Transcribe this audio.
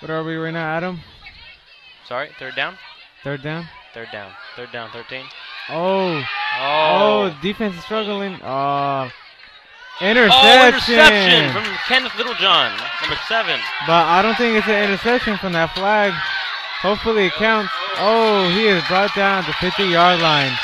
What are we right now, Adam? Sorry, third down? Third down? Third down. Third down, 13. Oh. Oh. Oh, defense is struggling. Uh, Interception. Oh, interception from Kenneth Littlejohn, number seven. But I don't think it's an interception from that flag. Hopefully it counts. Oh, he is brought down at the 50 yard line.